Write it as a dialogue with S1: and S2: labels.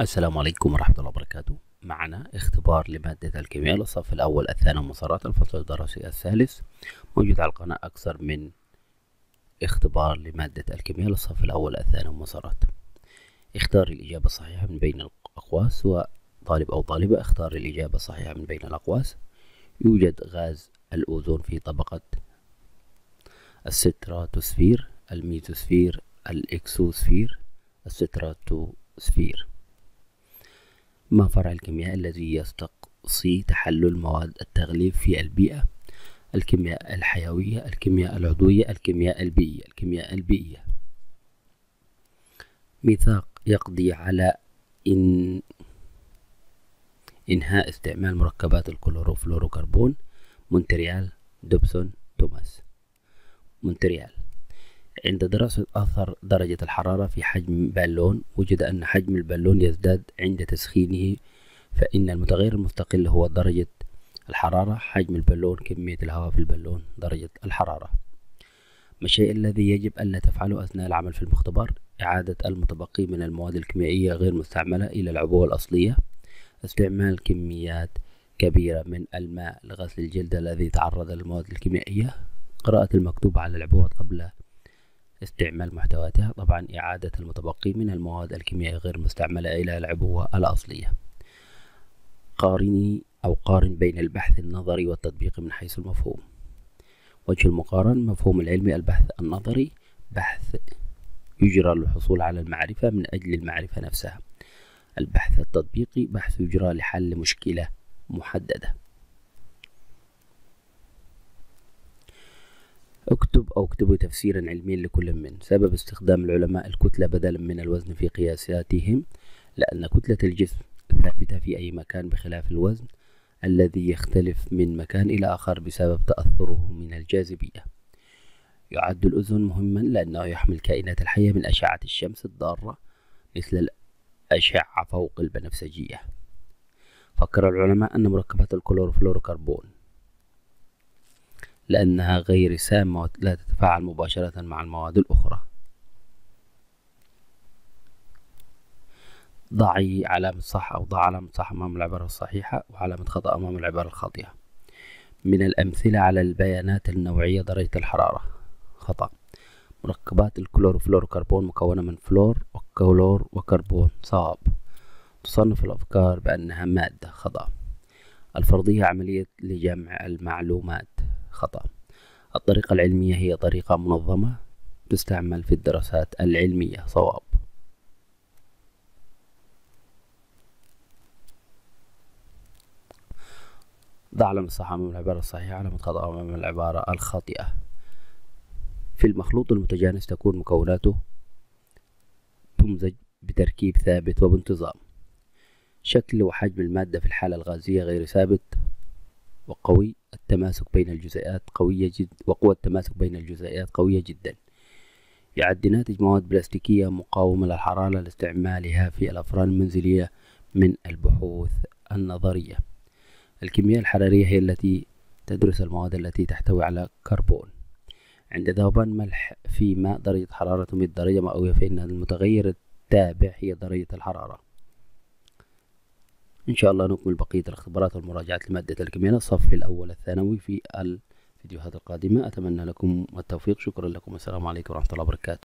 S1: السلام عليكم ورحمة الله وبركاته. معنا اختبار لمادة الكيمياء للصف الأول الثانوي المسارات الفصل الدراسي الثالث. موجود على القناة أكثر من اختبار لمادة الكيمياء للصف الأول الثانوي المسارات اختار الإجابة الصحيحة من بين الأقواس وطالب أو طالبة اختار الإجابة الصحيحة من بين الأقواس. يوجد غاز الأوزون في طبقة الستراتوسفير الميزوسفير الإكسوسفير الستراتوسفير. ما فرع الكيمياء الذي يستقصي تحلل مواد التغليف في البيئة؟ الكيمياء الحيوية الكيمياء العضوية الكيمياء البيئية الكيمياء البيئية. ميثاق يقضي على إن إنهاء استعمال مركبات الكلوروفلوروكربون مونتريال دوبسون توماس. مونتريال. عند دراسة أثر درجة الحرارة في حجم بالون وجد أن حجم البالون يزداد عند تسخينه فإن المتغير المستقل هو درجة الحرارة حجم البالون كمية الهواء في البالون درجة الحرارة. ما الشيء الذي يجب ألا تفعله أثناء العمل في المختبر إعادة المتبقي من المواد الكيميائية غير مستعملة إلى العبوة الأصلية. استعمال كميات كبيرة من الماء لغسل الجلد الذي تعرض للمواد الكيميائية. قراءة المكتوب على العبوات قبل استعمال محتوياتها. طبعا إعادة المتبقي من المواد الكيميائية غير مستعملة إلى العبوة الأصلية. قارني أو قارن بين البحث النظري والتطبيقي من حيث المفهوم. وجه المقارنة مفهوم العلمي البحث النظري. بحث يجرى للحصول على المعرفة من أجل المعرفة نفسها. البحث التطبيقي بحث يجرى لحل مشكلة محددة. اكتب أو اكتبوا تفسيرا علميا لكل من. سبب استخدام العلماء الكتلة بدلا من الوزن في قياساتهم لأن كتلة الجسم ثابتة في أي مكان بخلاف الوزن الذي يختلف من مكان إلى آخر بسبب تأثره من الجاذبية. يعد الأذن مهما لأنه يحمي الكائنات الحية من أشعة الشمس الضارة مثل الأشعة فوق البنفسجية. فكر العلماء أن مركبات الكلوروفلوروكربون لأنها غير سامة ولا تتفاعل مباشرة مع المواد الأخرى. ضعي علامة صح أو ضع علامة صح أمام العبارة الصحيحة وعلامة خطأ أمام العبارة الخاطئة. من الأمثلة على البيانات النوعية درجة الحرارة. خطأ. مركبات الكلوروفلوروكربون مكونة من فلور وكلور وكربون. صواب. تصنف الأفكار بأنها مادة. خطأ. الفرضية عملية لجمع المعلومات. خطأ. الطريقة العلمية هي طريقة منظمة تستعمل في الدراسات العلمية. صواب. ضع علامة الصح أمام العبارة الصحيحة. علامة خطأ أمام العبارة الخاطئة. في المخلوط المتجانس تكون مكوناته تمزج بتركيب ثابت وبانتظام. شكل وحجم المادة في الحالة الغازية غير ثابت وقوي. التماسك بين الجزيئات قوية جدا وقوة التماسك بين الجزيئات قوية جدا. يعد ناتج مواد بلاستيكية مقاومة للحرارة لاستعمالها في الأفران المنزلية من البحوث النظرية. الكمية الحرارية هي التي تدرس المواد التي تحتوي على كربون. عند ذوبان ملح في ماء درجة حرارة 100 درجة مئوية فإن المتغير التابع هي درجة الحرارة. إن شاء الله نكمل بقية الاختبارات والمراجعات لمادة الكيمياء الصف الأول الثانوي في الفيديوهات القادمة. أتمنى لكم التوفيق. شكرا لكم. السلام عليكم ورحمة الله وبركاته.